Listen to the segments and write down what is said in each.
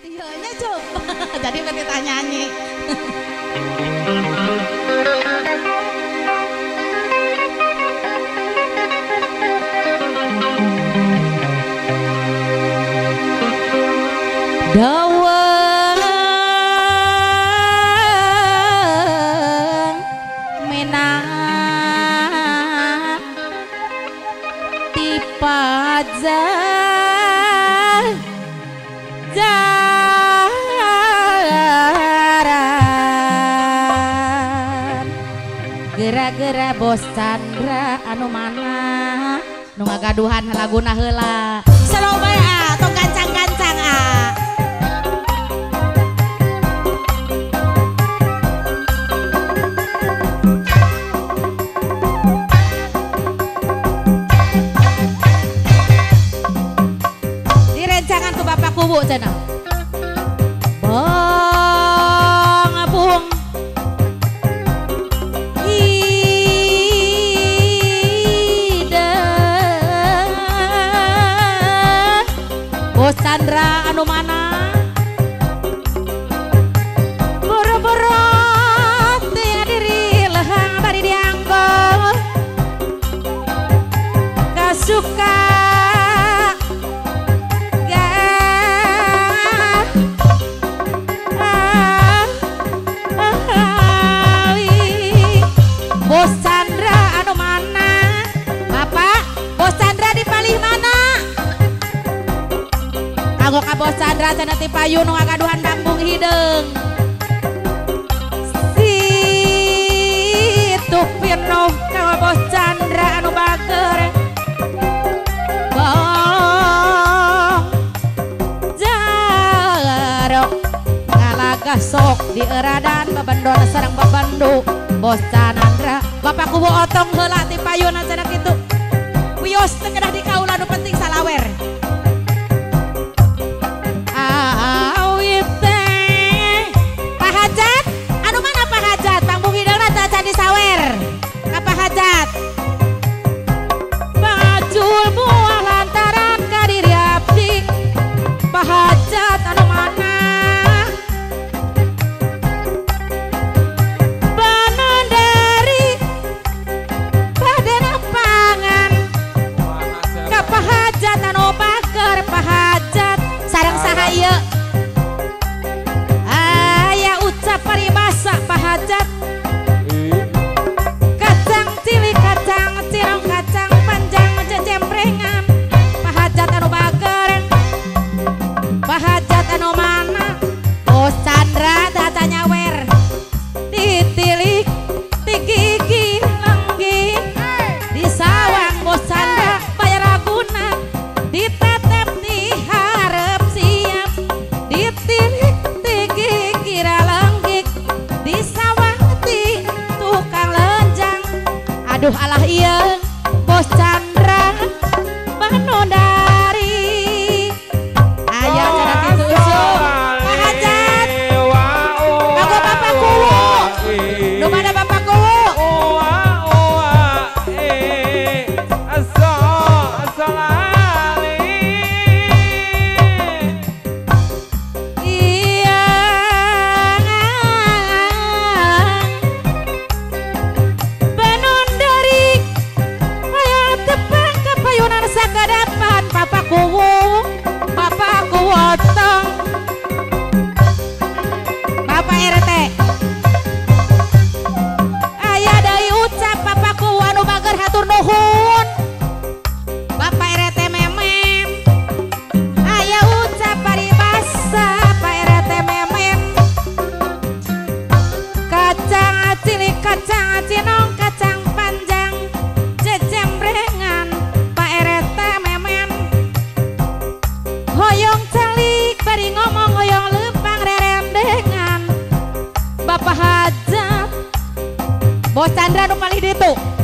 Iya, nya Cuk. Jadi kita nyanyi. Gera-gera bos Chandra anu mana? Nu ngagaduhan laguna heula. Slow bae ah tong gancang-gancang ah. Direncangan ke bapak kubu cenah Chandra anu mana boro-boro tia diri lehang bari dianggo. Kasuka Kanggo ka Bos Chandra cenah ti payu nu ngagaduhan bambung hideung. Si Tupino ka Bos Chandra anu bager. Jarok ngalaga sok di eradan babandona sarang babandu bos canandra bapak kubu otong heula ti payuna cenah wios teu kedah di Mas Chandra nu malih ditu.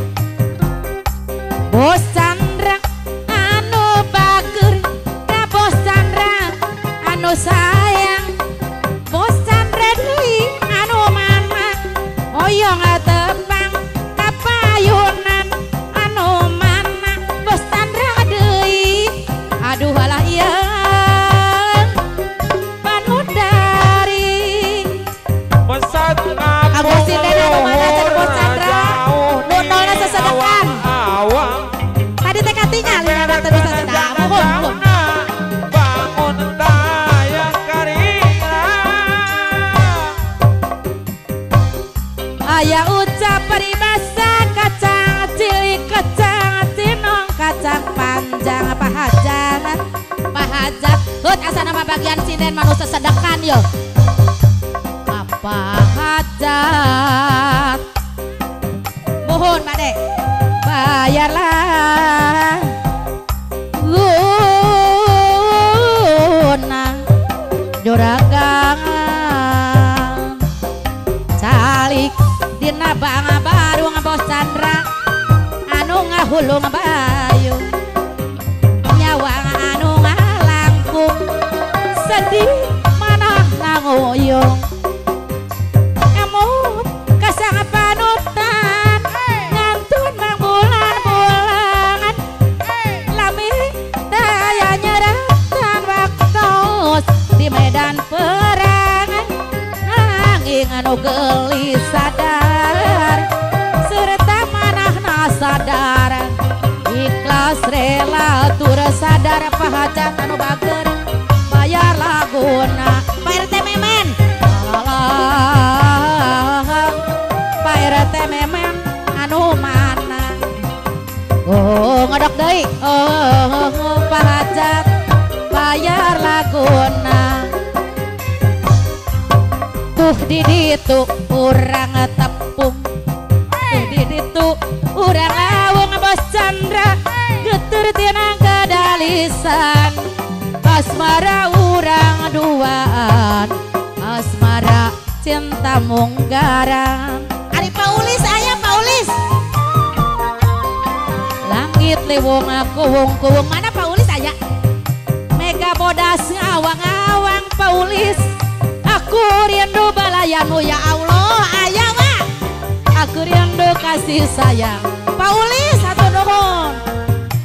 Hut asa nama bagian sinden manusia sedekan yo. Apa hajat mohon pade bayarlah. Guna juragan calik dina bang baru ngabos Chandra. Anu ngahulung di medan perangan angin anu gelis sadar. Serta manahna sadar. Ikhlas rela tur sadar pahajat anu bager. Bayar laguna ditu urang tepung Tuh di ditu urang lawung bos Chandra. Getur tina kedalisan. Asmara urang duaan. Asmara cinta munggaran. Ari Paulis ayah Paulis. Langit lewong kuwung kuwung mana Paulis ayah Mega bodas ngawang-ngawang Paulis Aku rindu balayanmu ya Allah Ayah mah Aku rindu kasih sayang. Paulis satu nuhun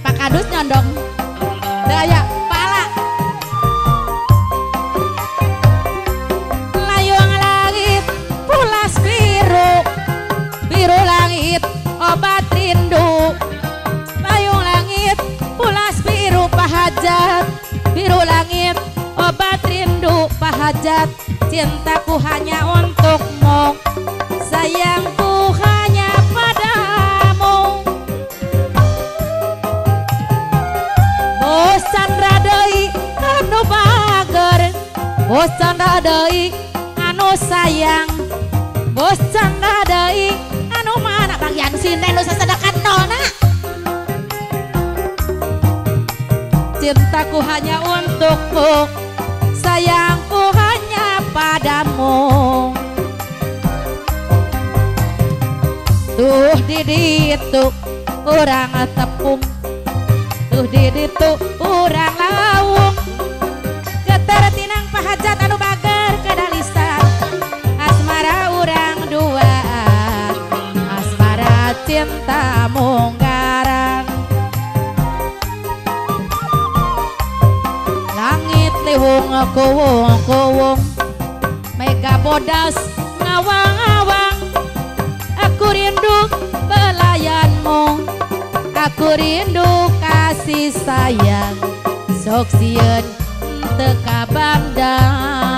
Pak Kadus nyondong Daya pala Layung langit pulas biru. Biru langit obat rindu. Layung langit pulas biru pahajat Biru langit pahajat Cintaku hanya untukmu. Sayangku hanya padamu. Bosan radei anu bager. Bosan radei anu sayang. Bosan radei anu mana bagian sinden nu sasedekan nona. Cintaku hanya untukmu. Hanya padamu. Tuh di ditu urang tepung. Tuh di ditu urang lawung bodas ngawang-ngawang Aku rindu belayanmu Aku rindu kasih sayang. Sok sieun teka bandang